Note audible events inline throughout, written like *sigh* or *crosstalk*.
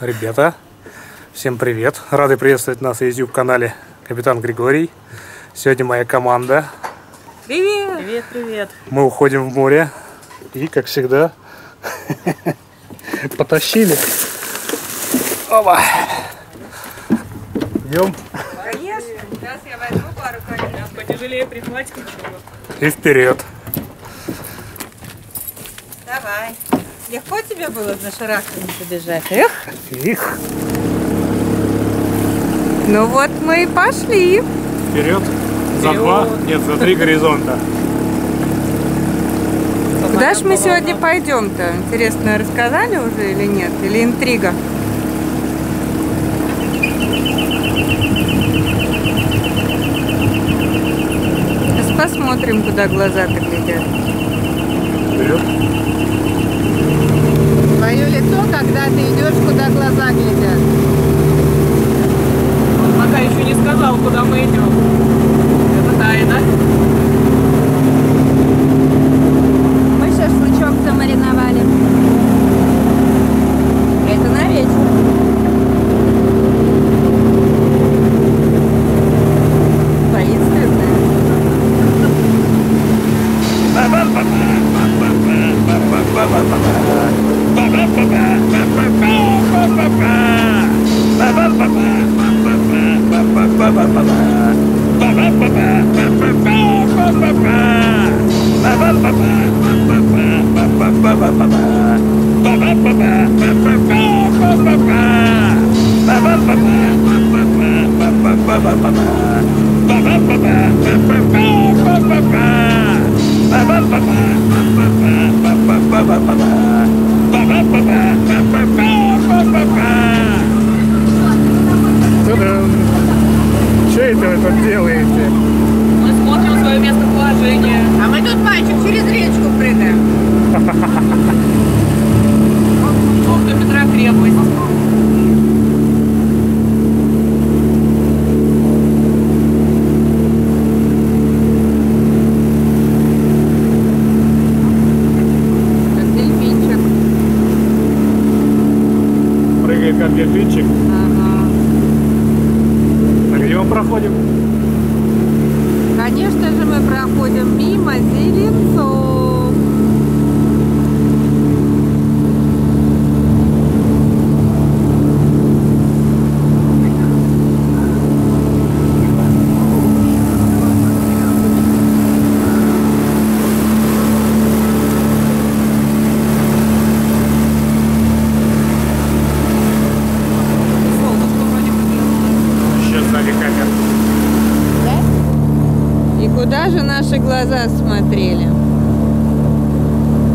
Ребята, всем привет! Рады приветствовать нас на YouTube-канале Капитан Григорий. Сегодня моя команда. Привет! Привет, привет! Мы уходим в море и, как всегда, *laughs* потащили. Оба! Идем Конечно! Сейчас я возьму пару колен. Потяжелее прихватить ничего. и вперед. Давай. Легко тебе было на шарахтами побежать? Эх! Их Ну вот мы и пошли. вперед. За два, нет, за три горизонта. Куда ж мы сегодня пойдем-то? Интересно, рассказали уже или нет? Или интрига? Сейчас посмотрим, куда глаза-то глядят. Вперед. Лицо, когда ты идешь, куда глаза глядят. Он пока еще не сказал, куда мы идем. Это тайна. Мы шашлычок замариновали. Это на вечер. Таинственное. Та-дам! Что это вы тут делаете? Мы смотрим свое местоположение. А мы тут, мальчик, через речку прыгаем. Ох, до Петра крепость. Как дельфинчик. Прыгает как дельфинчик. Ага. А где мы проходим? Конечно же, мы проходим мимо зеленцов. Солнышко вроде бы нет. Сейчас сзади камера. И куда же наши глаза смотрели?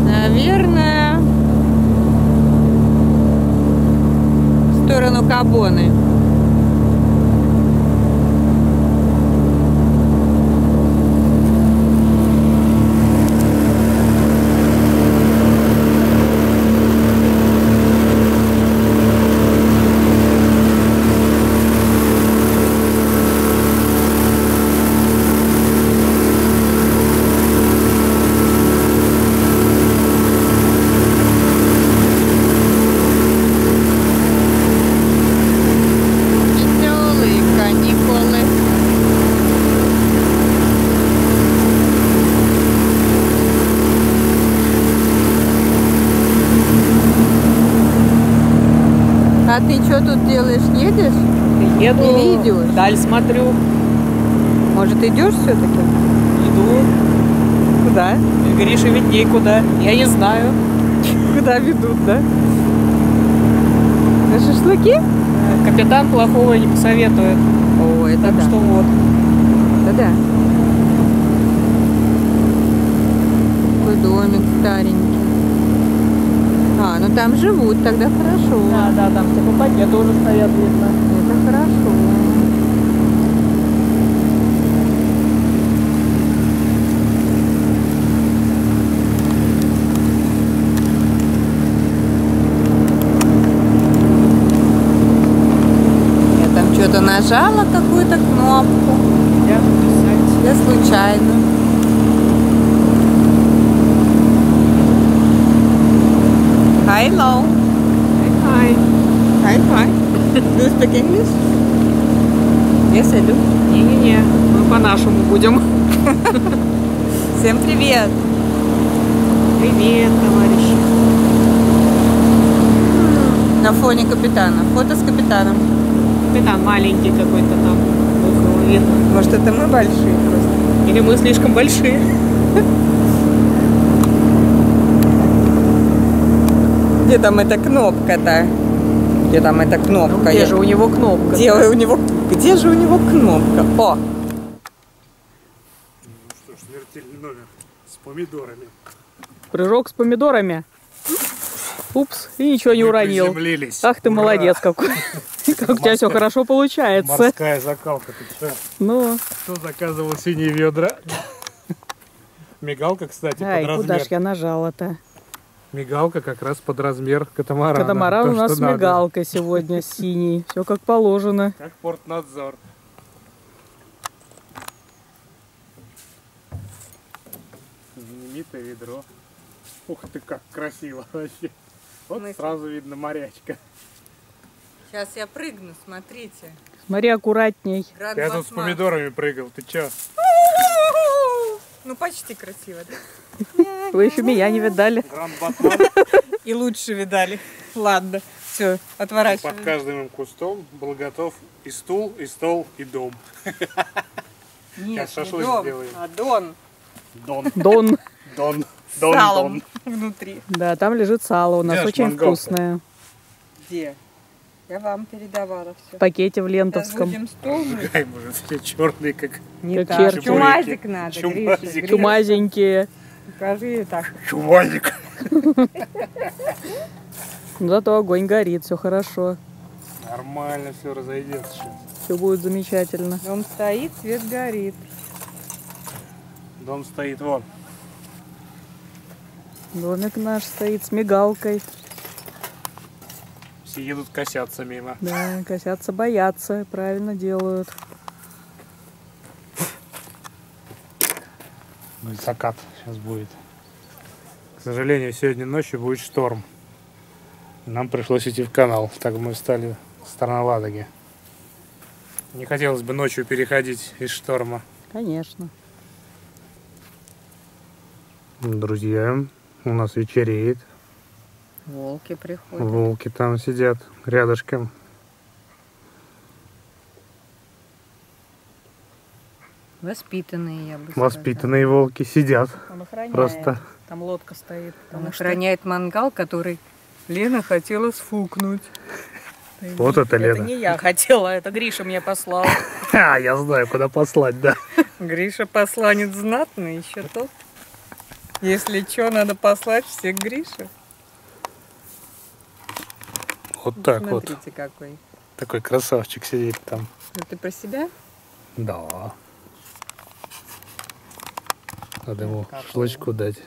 Наверное, в сторону Кабоны. Веселые каникулы. А ты что тут делаешь? Едешь? Еду. Или идешь? Даль смотрю. Может, идешь все-таки? Иду. Куда? Гриша видней куда. Я не знаю. *laughs* Куда ведут, да? На шашлыки? Э, Капитан плохого не посоветует. О, это Так да. что вот. Это да. Такой домик старенький. А, ну там живут, тогда хорошо. Да, да, там типа пакеты уже стоят, видно. Это хорошо. Я там что-то нажала какую-то кнопку. Я писать. Я случайно. Hello. Ай. Hi. speak English? Yes, I do. Не-не-не, мы по-нашему будем. Всем привет! Привет, товарищи. На фоне капитана. Фото с капитаном. Капитан маленький какой-то там. Может, это мы большие просто? Или мы слишком большие. Где там эта кнопка-то? Где там эта кнопка? Ну, Где Я- же у него кнопка? Где у него, где же у него кнопка? О, Ну что ж, смертельный номер с помидорами. Прыжок с помидорами. Упс, и ничего не Мы уронил. Ах ты Ура! молодец какой. *laughs* Как у тебя все хорошо получается. Морская закалка. Ты что? Ну, Кто заказывал синие ведра? *laughs* Мигалка, кстати, ай, под куда ж размер. я нажала-то? Мигалка как раз под размер катамарана. Катамаран То, у нас с надо. сегодня синий. Все как положено. Как портнадзор. Знаменитое ведро. Ух ты, как красиво вообще. Вот смысле? сразу видно морячка. сейчас я прыгну, смотрите. Смотри аккуратней. Град Я тут с помидорами прыгал. Ты чё? Ну, почти красиво, да? *laughs* Вы еще меня не видали. И лучше видали. Ладно, все, Под отворачиваем. каждым кустом был готов и стул, и стол, и дом. Нет, Сейчас не дом, сделаем. а дон Дон, Дон. Дон, Дон, салом Дон. внутри. Да, там лежит сало у нас, Где очень вкусное. Где? Я вам передавала все. В пакете в Сейчас лентовском. будем стол. Ай, боже, все черные, как Не Как так. черти. Чумазик надо, Чумазик. Гриша, Гриша. Чумазенькие. Покажи так. чувазик. *laughs* Но Зато огонь горит, все хорошо. Нормально все разойдется сейчас. Все будет замечательно. Дом стоит, свет горит. Дом стоит вон. Домик наш стоит с мигалкой. Все едут косятся мимо. Да, косятся, боятся, правильно делают. Ну и закат сейчас будет. К сожалению, сегодня ночью будет шторм. Нам пришлось идти в канал, так мы встали в сторону Ладоги. Не хотелось бы ночью переходить из шторма. Конечно. Друзья, у нас вечереет. Волки приходят. Волки там сидят рядышком. Воспитанные, я бы сказала. Воспитанные волки сидят. Он охраняет. Просто Там лодка стоит. Он потому что охраняет мангал, который Лена хотела сфукнуть. *laughs* вот это Это Лена. не я хотела, это Гриша мне послал. *laughs* А, я знаю, куда послать, да. *laughs* Гриша посланец знатный, еще тот. Если что, надо послать всех Гриша. Вот так вот. Смотрите, какой. Такой красавчик сидит там. Это про себя? Да. Надо ему шашлычку дать.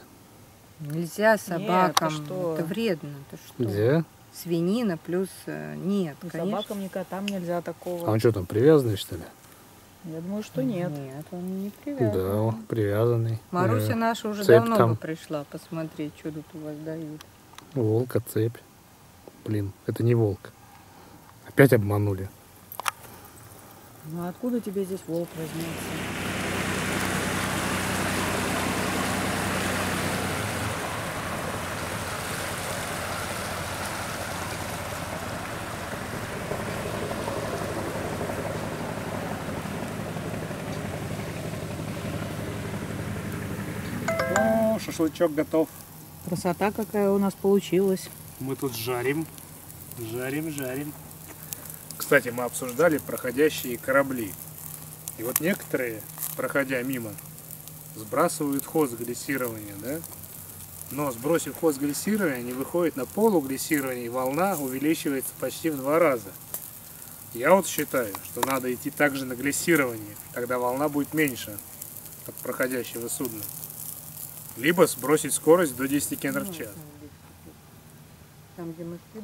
Нельзя собакам. ты что? Это вредно. Ты что? Где? Свинина плюс... э, Нет, Ни конечно. собакам, ни котам нельзя А такого. он что там, привязанный, что ли? Я думаю, что нет. Нет, он не привязан. Да, он привязанный. Маруся наша уже цепь давно там. бы пришла посмотреть, что тут у вас дают. Волка, цепь. Блин, это не волк. Опять обманули. Ну откуда тебе здесь волк возьмется? О, шашлычок готов. Красота какая у нас получилась. Мы тут жарим. Жарим, жарим. Кстати, мы обсуждали проходящие корабли. И вот некоторые, проходя мимо, сбрасывают хоз глиссирования, да? Но сбросив хоз глиссирования, они выходят на полуглиссирование, и волна увеличивается почти в два раза. Я вот считаю, что надо идти также на глиссирование, тогда волна будет меньше от проходящего судна. Либо сбросить скорость до 10 км в час. Там, где мы шли,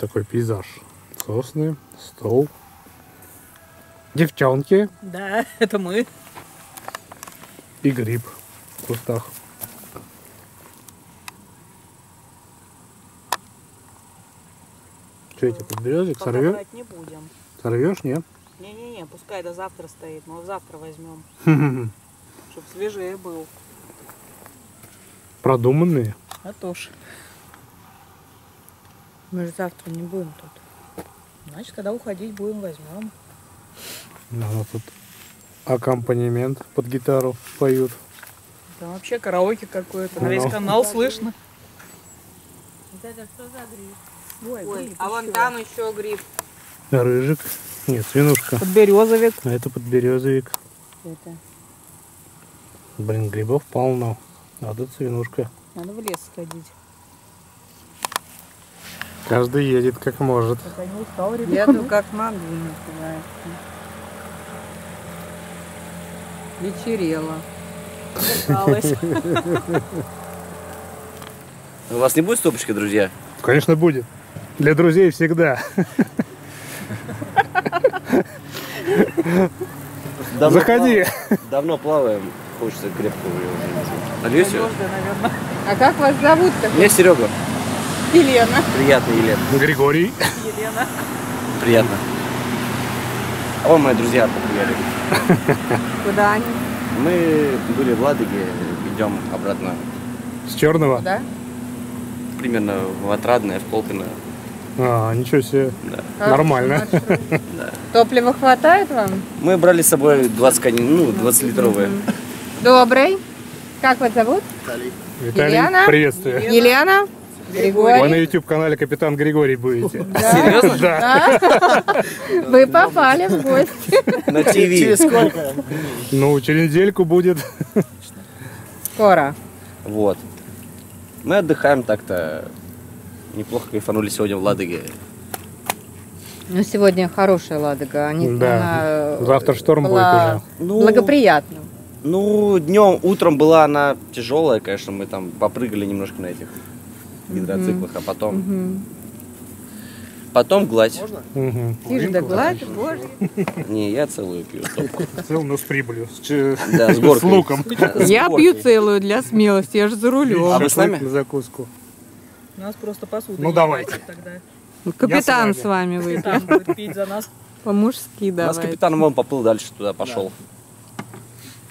такой пейзаж. Сосны, стол. Девчонки Да, *laughs* это мы. и гриб в кустах. Что эти подберезик? Пока Сорвешь? не будем. Сорвешь, нет? Не-не-не, пускай до завтра стоит, мы его завтра возьмем, *laughs* чтобы свежее был. Продуманные. А то ж. Мы же завтра не будем тут. Значит, когда уходить будем, возьмем. У нас тут аккомпанемент под гитару поют. Там вообще караоке какое-то. На Ну. весь канал слышно. Ой, а вон там еще гриб. Рыжик. Нет, свинушка. Подберезовик. А это подберезовик. Это. Блин, грибов полно. А тут свинушка. Надо в лес сходить. Каждый едет как может. Устал, тут как могу, называется. Вечерело. *laughs* У вас не будет стопочки, друзья? Конечно, будет. Для друзей всегда. Давно Заходи. плав- Давно плаваем, хочется крепкого уже. Наверное. А как вас зовут-то? Меня Серега. Елена. Приятно, Елена. Григорий. Елена. Приятно. А вам мои друзья поприятели. Куда они? Мы были в Ладоге, идем обратно С черного. Да? примерно в Отрадное, в Колпино. А, ничего себе. Да. Нормально. маршрут. *laughs* Топлива хватает вам? Мы брали с собой 20 коней, ну, 20-литровые. Добрый. Как вас зовут? Виталий, Елена? приветствую. Елена. Вы на Григорий. YouTube канале Капитан Григорий будете. *laughs* Серьезно? Да. *laughs* Вы попали в гости. На ТВ. Ну, через недельку будет. Скоро. Вот. Мы отдыхаем так-то. Неплохо кайфанули сегодня в Ладоге. Ну, сегодня хорошая Ладога. Они, Да. она, Завтра шторм была Ну, Благоприятно. Ну, днем, утром была она тяжелая, конечно, мы там попрыгали немножко на этих гидроциклах, а потом, Мгм. потом гладь. Угу. Тише да гладь, боже. Не, я целую пью. стопку. Цел, но с прибылью. С, Да, с горкой. С луком. Я пью целую для смелости, я же за рулем. А вы с нами? На закуску. У нас просто посуда. Ну, давайте. Тогда. Капитан Я с с вами выпьет. Там будет пить за нас. По-мужски У нас капитан вон поплыл дальше туда, пошел.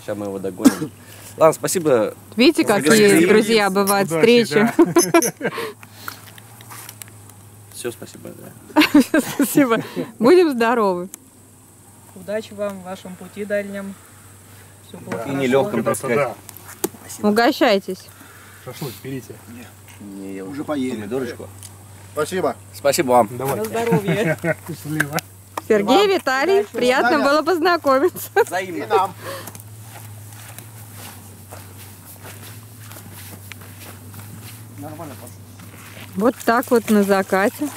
Сейчас мы его догоним. Ладно, спасибо. Видите, какие, Спасибо. друзья, бывают Удачи, встречи. да. Все, спасибо. да. Спасибо. Будем здоровы. Удачи вам в вашем пути дальнем. Все было И нелегком, так сказать. да. Угощайтесь. Шашлык берите. Не, я уже поели. Помидорочку. Спасибо. Спасибо вам. На Давай. здоровье. *laughs* Счастливо. Сергей, Виталий, приятно было познакомиться. Взаимно. нам. Вот так вот на закате.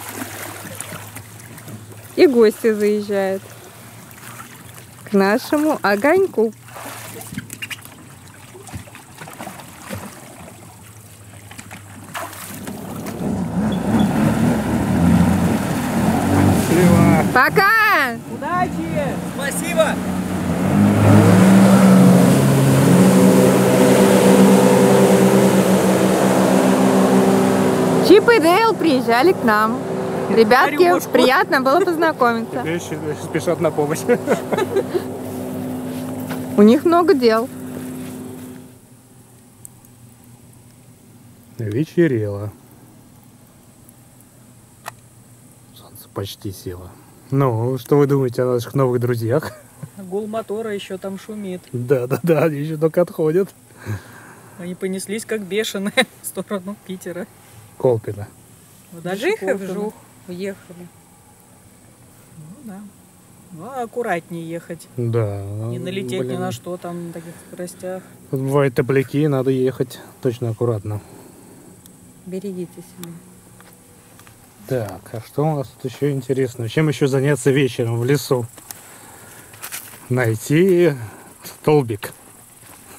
И гости заезжают к нашему огоньку. Пока! Удачи! Спасибо. Чип и Дейл приезжали к нам. Ребятки, приятно было познакомиться. *laughs* Вещи спешат на помощь. *laughs* У них много дел. Вечерело. Солнце почти село. Ну, что вы думаете о наших новых друзьях? Гул мотора еще там шумит. Да, да, да, они еще только отходят. Они понеслись как бешеные *laughs* в сторону Питера. Колпина. Дальше Вжих и Колпино. вжух. Уехали. Ну да. Ну, а аккуратнее ехать. Да. Не налететь ни блин. на что там на таких скоростях. Тут бывают топляки, надо ехать точно аккуратно. Берегите себя. Так, а что у нас тут еще интересно? Чем еще заняться вечером в лесу? Найти столбик.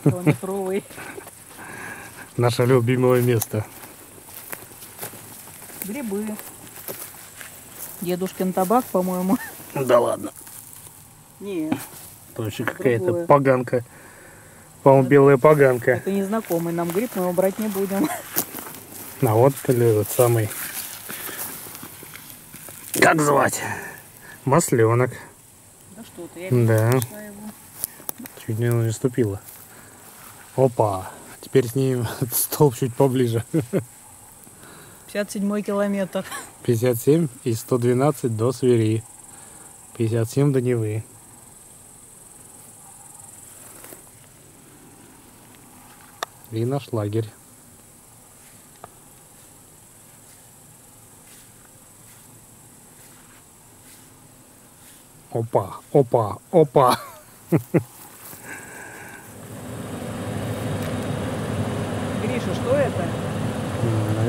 Километровый. Наше любимое место. Грибы. Дедушкин табак, по-моему. Да ладно. Нет, Точно какая-то поганка. По-моему, белая поганка. это незнакомый нам гриб, мы его брать не будем. А вот этот самый. Как звать? Масленок. Да что ты, я Да. его. Чуть не наступила. Опа. Теперь с ним *laughs* столб чуть поближе. 57 километр. 57 и 112 до Свири. 57 до Невы. И наш лагерь. Опа, опа, опа. Гриша, что это?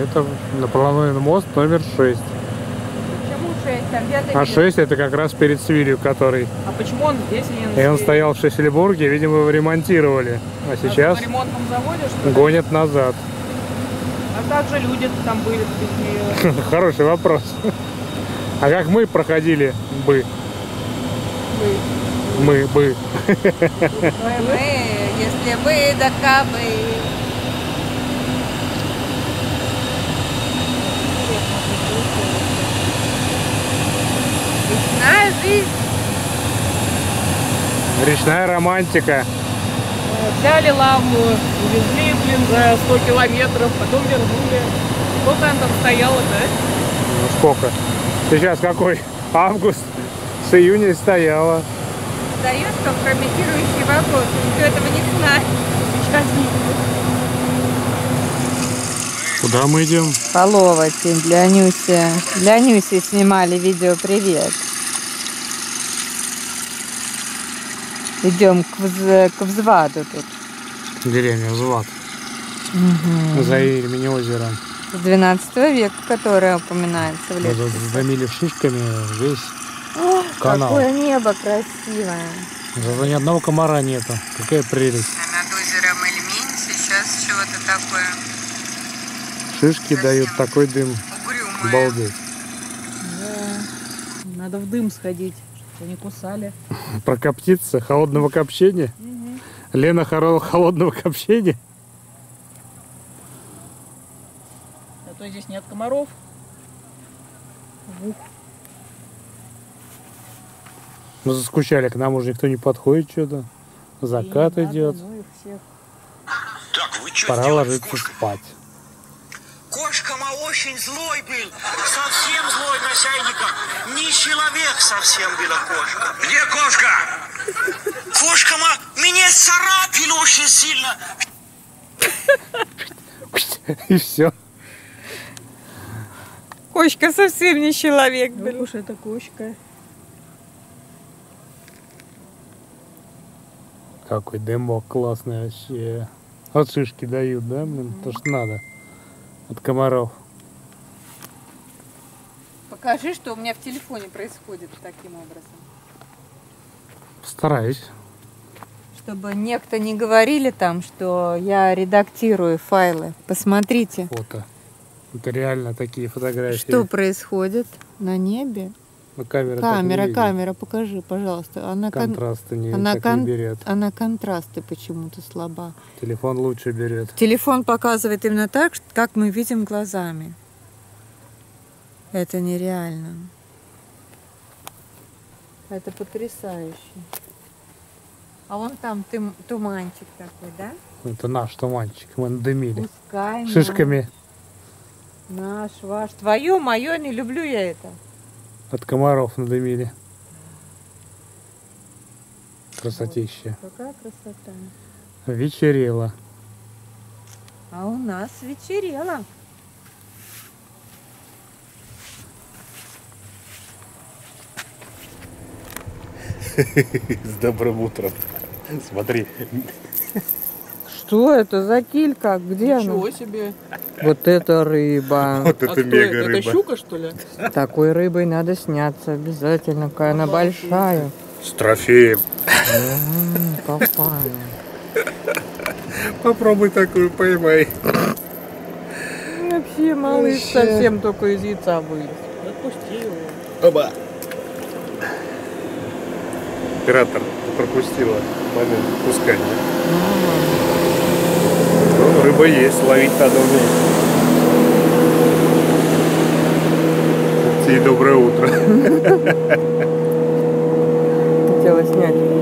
Это наполовину мост номер 6. Почему 6? А где А видишь? 6 это как раз перед Свирью, который. А почему он здесь и не на И он стоял в Шесельбурге, видимо, его ремонтировали. А сейчас На ремонтном заводе, что ли? гонят назад. А как же люди там были? *laughs* Хороший вопрос. А как мы проходили бы? Мы бы. Мы, если бы да кабы. Весна жизнь. Речная романтика. Взяли ламу, увезли, блин, за 100 километров, потом вернули. Сколько она там стояла, да? Ну сколько? Сейчас какой? Август. С июня стояла. Задаешь компрометирующий вопрос. Никто этого не знает. Куда мы идем? Половати для Нюси. Для Нюси снимали видео «Привет». Идем к, вз- к взваду тут. Деревня Взват. За Ильмени озером. С 12 века, которое упоминается в летописи. замили шишками весь канал. Какое небо красивое. Зато ни одного комара нету. Какая прелесть. Над озером Эльминь сейчас чего-то такое Шишки дают такой дым. угрюмое. Обалдеть. Да. Надо в дым сходить, чтобы не кусали. Прокоптиться холодного копчения. Лена хоро- холодного копчения. А то здесь нет комаров. Ух, Мы заскучали, к нам уже никто не подходит что-то. Закат и не надо, идет. ну их всех. Так, вы что Пора ложиться кошкой? спать. Кошка ма очень злой был. Совсем злой начальника. Не человек совсем была кошка. Где кошка? Кошка ма меня царапила очень сильно. И все. Кочка совсем не человек, Ох блин. уж эта кошка. Какой дымок классный вообще. Вот шишки дают, да, блин? То, что надо. От комаров. Покажи, что у меня в телефоне происходит таким образом. Стараюсь. Чтобы некто не говорили там, что я редактирую файлы. Посмотрите, Фото. Это реально такие фотографии. что происходит на небе. Камера, не Камера, видит. камера, покажи, пожалуйста. Она, кон- Контрасты не, она, кон- не берет. она контрасты почему-то слаба. Телефон лучше берет. Телефон показывает именно так, как мы видим глазами. Это нереально. Это потрясающе. А вон там тым- туманчик такой, да? Это наш туманчик. Мы надымили. Пускай. Шишками Наш, ваш. Твое, мое, не люблю я это. От комаров надымили. Красотища. Какая красота. Вечерело. А у нас вечерело. *laughs* С добрым утром. Смотри. Что это за килька? Где Ничего себе. она? Вот это рыба. *laughs* Вот а кто это? Это щука, что ли? Такой рыбой надо сняться обязательно. Какая она большая. С трофеем. Какая. Попробуй такую поймай. Вообще малыш Вообще. совсем только из яйца вылез. Отпусти его. Оба. Оператор пропустила момент пускания. Рыба есть, ловить надо уметь. И доброе утро. *laughs* Хотела снять.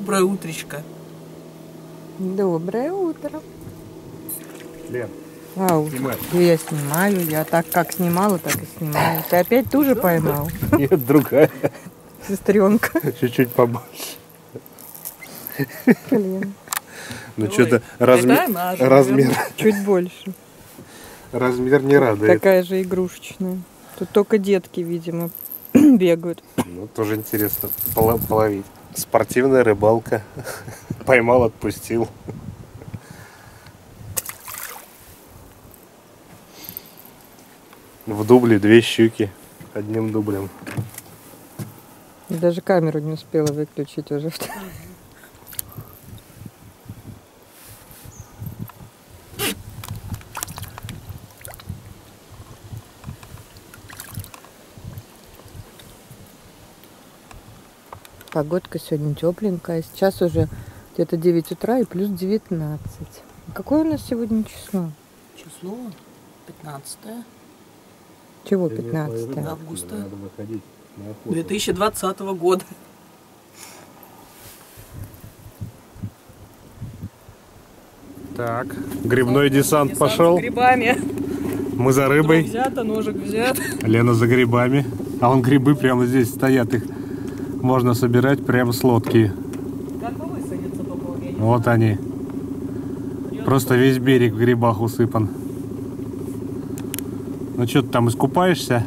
Доброе утречко. Доброе утро. Лен, Ау, Снимай. я снимаю, я так как снимала, так и снимаю. Ты опять ту же поймал, нет, другая. сестренка. Чуть-чуть побольше. Блин, Ну что-то размер, она же, размер, чуть больше. размер не радует. Такая же игрушечная. Тут только детки, видимо, *clears throat* бегают. Ну, тоже интересно поло- половить. Спортивная рыбалка. *laughs* Поймал, отпустил. В дубле две щуки. Одним дублем. Даже камеру не успела выключить уже. *laughs* Погодка сегодня тепленькая. Сейчас уже где-то 9 утра и плюс 19. Какое у нас сегодня число? Число 15 Чего 15? августа Надо выходить на охоту. 2020 года. Так, грибной десант Десант пошел. с грибами. Мы за рыбой. взято, ножик взят. Лена за грибами. А вон грибы прямо здесь стоят. Их можно собирать прямо с лодки. Вот они. Просто весь берег в грибах усыпан. Ну что ты там искупаешься?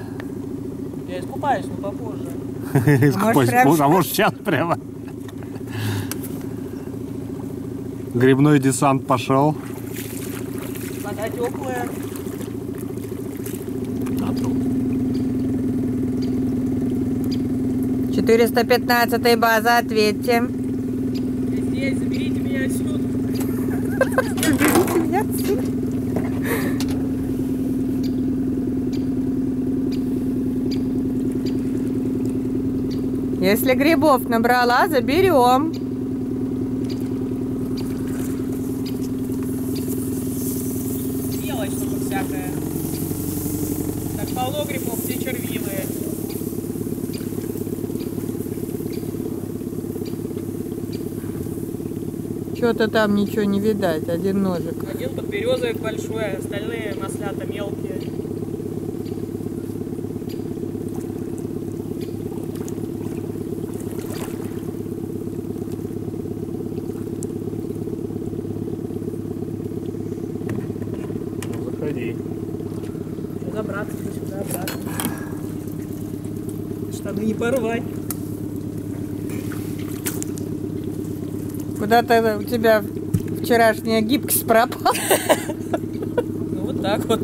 Я искупаюсь, но попозже. *laughs* Искупайся. прям А может сейчас прямо? Грибной десант пошел. Вода теплая. Четыреста пятнадцатая база, ответьте. Здесь, заберите меня отсюда. Если грибов набрала, заберем. Мелочь только всякая. Так полно грибов, все червивые. Что-то там ничего не видать, один ножик. Один подберезовик большой, остальные маслята мелкие. Ну, заходи. Забраться сюда, обратно. Штаны не порвать. Куда-то у тебя вчерашняя гибкость пропала. Ну вот так вот.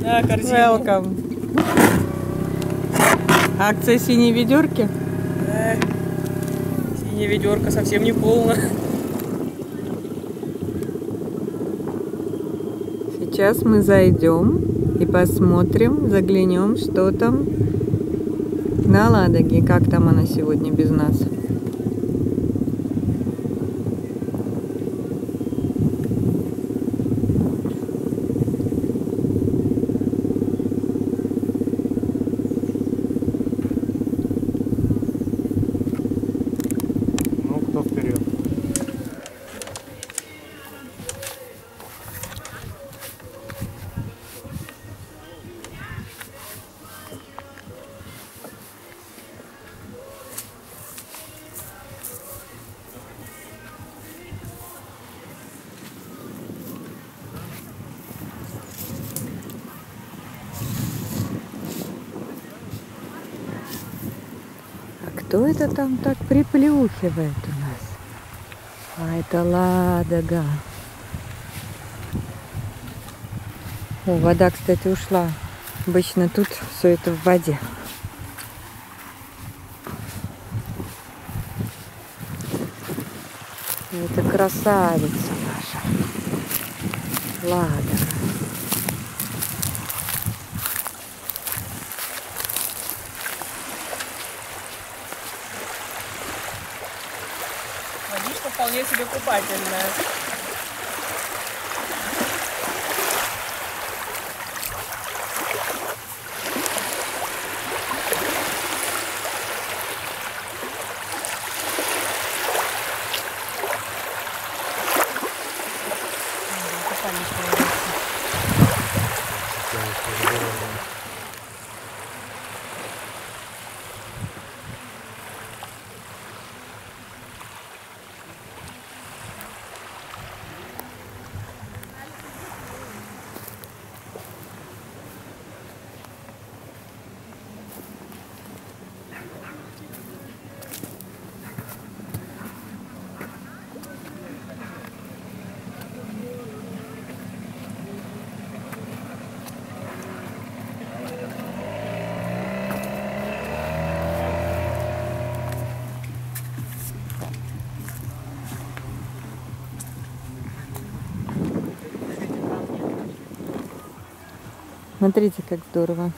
Да, корзину. Welcome. Акция синей ведерки. Да. Синяя ведерко совсем не полно. Сейчас мы зайдем и посмотрим, заглянем, что там на Ладоге, как там она сегодня без нас. Кто это там так приплюхивает у нас? А это Ладога. О, вода, кстати, ушла. Обычно тут все это в воде. Это красавица наша. Ладога. Себе купательная. Смотрите, как здорово.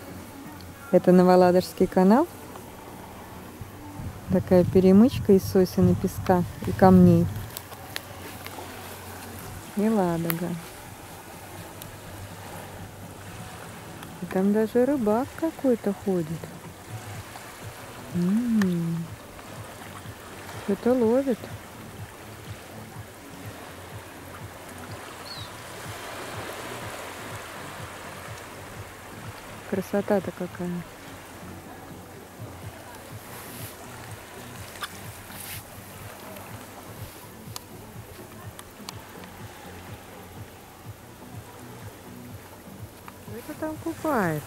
Это Новоладожский канал. Такая перемычка из сосен и песка и камней. И Ладога. И там даже рыбак какой-то ходит. М, Что-то ловит. Красота-то какая. Кто там купается?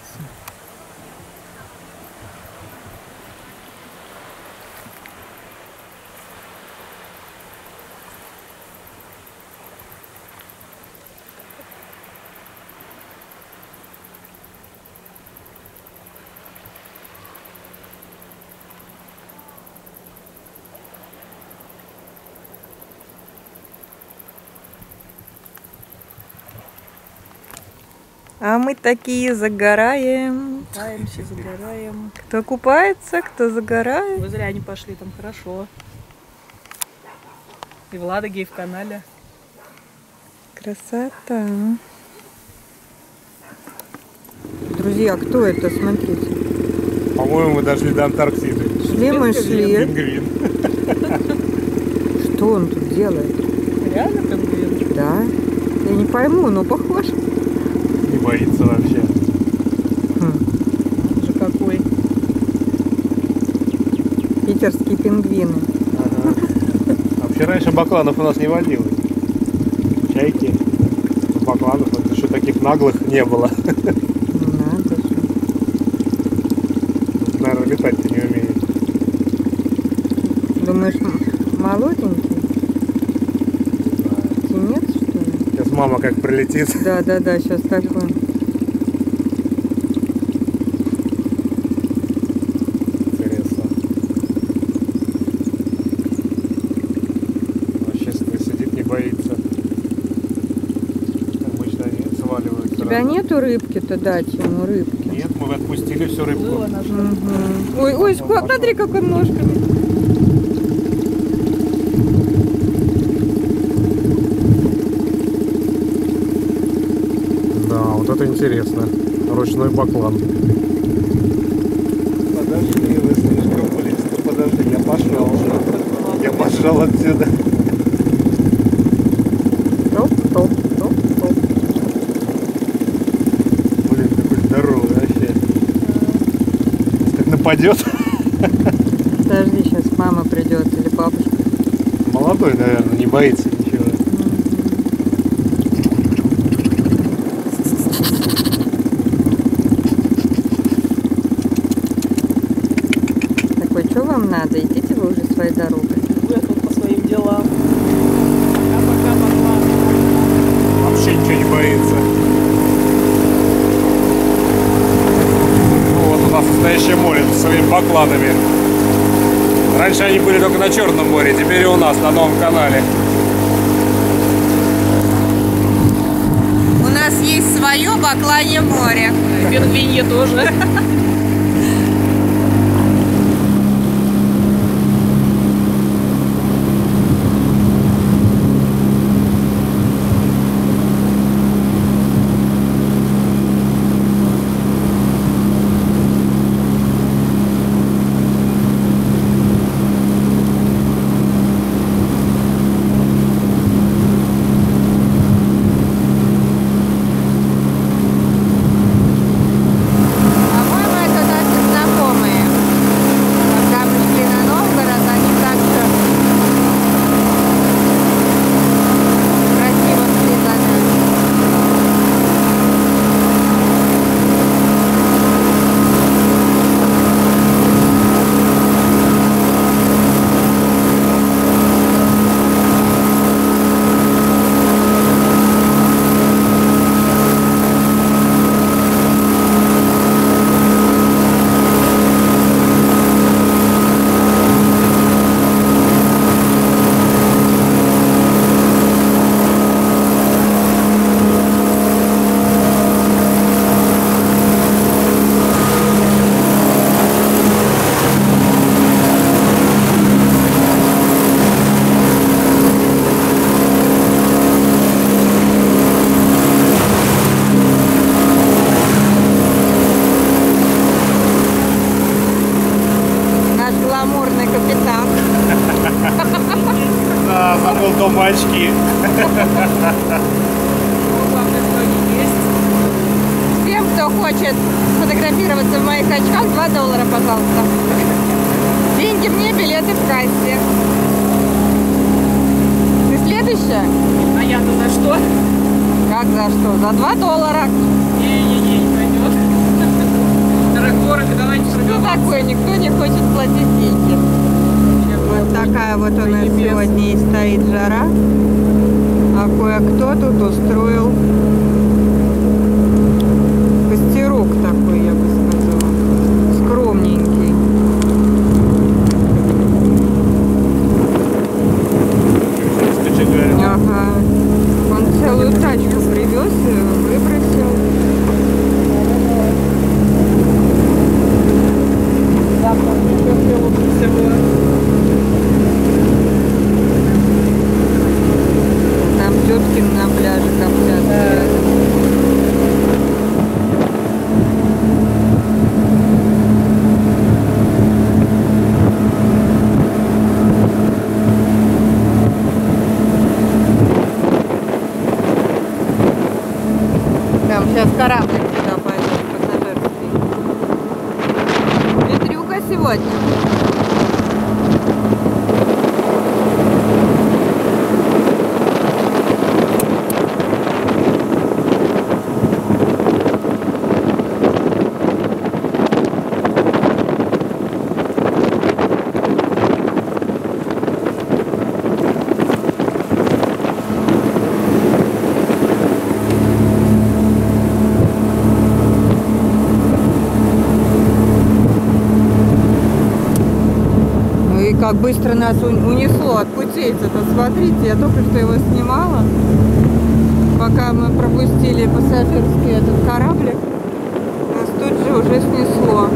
А мы такие загораем. Купаемся, загораем. Кто купается, кто загорает. Вы зря не пошли, там хорошо. И в Ладоге, и в канале. Красота. Друзья, кто это? Смотрите. По-моему, мы дошли до Антарктиды. Шли мы шли. Пингвин. Что он тут делает? Реально пингвин? Да. Я не пойму, но похож. Боится вообще. Хм. Же какой. Питерские пингвины. Ага. Вообще раньше бакланов у нас не водилось. Чайки. Бакланов, это еще таких наглых не было. Надо же. Наверное, летать-то не умеет. Думаешь, м- молоденький? Птенец, что ли? Мама как прилетит. *laughs* Да, да, да, сейчас такой. Интересно. Вообще сидит, не боится. Обычно они сваливают У тебя нету рыбки-то дать ему рыбки? Нет, мы отпустили всю рыбку. Мгм. Ой, ой, смотри, как он ножками. Это интересно. Ручной баклан. Подожди, вы слишком близко, подожди, я пошел. Я пошел отсюда. Топ, топ, топ, топ. Блин, какой здоровый вообще. Как нападет. Подожди, сейчас мама придет или бабушка. Молодой, наверное, не боится своей дорогой. Я по своим делам. Пока-пока, пошла. Вообще ничего не боится. Вот у нас настоящее море со своими бакланами. Раньше они были только на Черном море, теперь и у нас на новом канале. У нас есть свое бакланье море. В Пингвинье тоже. Забыл дома очки. Всем, кто хочет фотографироваться в моих очках, 2 доллара, пожалуйста. Деньги мне, билеты в кассе. Ты следующая? А я-то за что? Как за что? За 2 доллара. Не-не-не, не пойдет. Дорого, давайте Что такое? Никто не хочет платить деньги. Вот такая вот у нас сегодня и стоит жара. А кое-кто тут устроил костерок такой, я бы сказала. Скромненький. Ага. Он целую тачку привез и выбросил. Там тетки на пляже коптят. Там сейчас кораблик сюда пойдет, пассажирский. Ветрюка сегодня. Ну и как быстро нас унесло от путейца-то. Смотрите, я только что его снимала. Пока мы пропустили пассажирский этот кораблик, нас тут же уже снесло.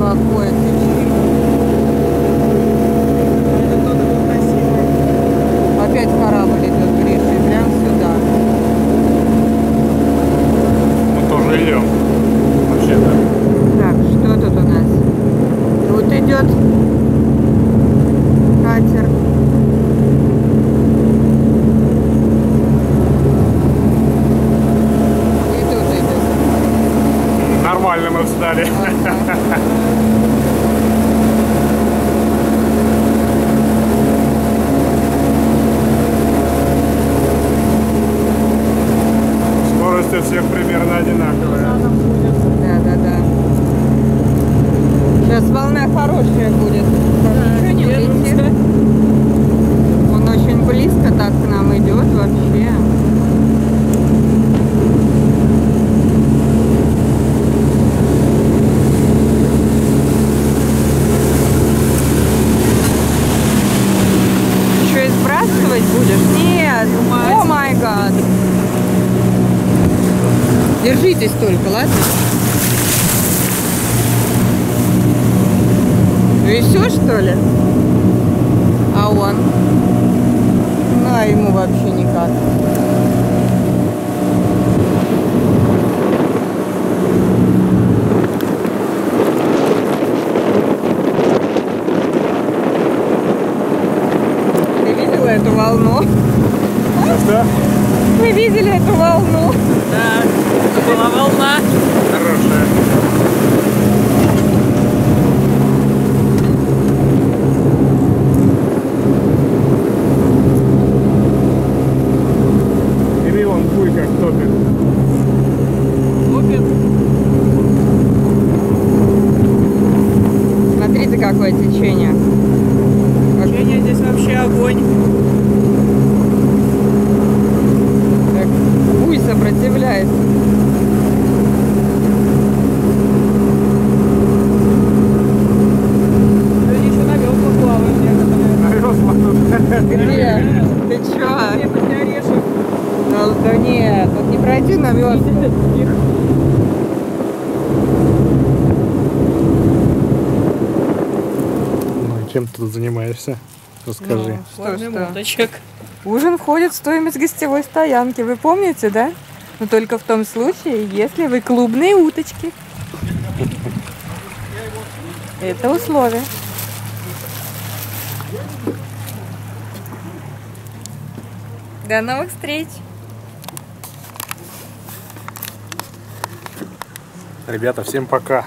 Какое течение. Опять корабль идет, Гриша, прям сюда. Мы тоже идем. Вообще-то. Так, что тут у нас? Тут идет катер. И тут идет. Нормально мы встали. Скорость у всех примерно одинаковая. Да, да, да. Сейчас волна хорошая будет. Ничего не летит. Он очень близко так к нам идет вообще. Держитесь только, ладно? Ну и все, что ли? А он? Ну, а ему вообще никак. Ты видела эту волну? Что? Вы видели эту волну? Да, это была волна. Хорошая. Или он хуй как. Топит. Смотрите, какое течение. Течение здесь вообще огонь. Так, Хуй сопротивляется. Люди еще на веслах плавают некоторые. Где? Ты чё? Крепости орешек. Да, да нет, тут не пройти на веслах. Ну, чем ты тут занимаешься? Расскажи. Что, что? Уточек. Ужин входит в стоимость гостевой стоянки, вы помните, да? Но только в том случае, если вы клубные уточки. Это условие. До новых встреч! Ребята, всем пока.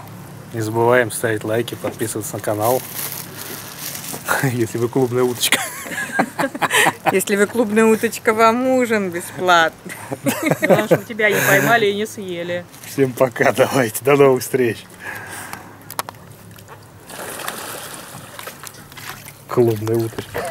Не забываем ставить лайки, подписываться на канал. *laughs* Если вы клубная уточка. *laughs* Если вы клубная уточка, вам ужин бесплатно. Главное, *laughs* чтобы тебя не поймали и не съели. Всем пока, давайте, до новых встреч. Клубная уточка.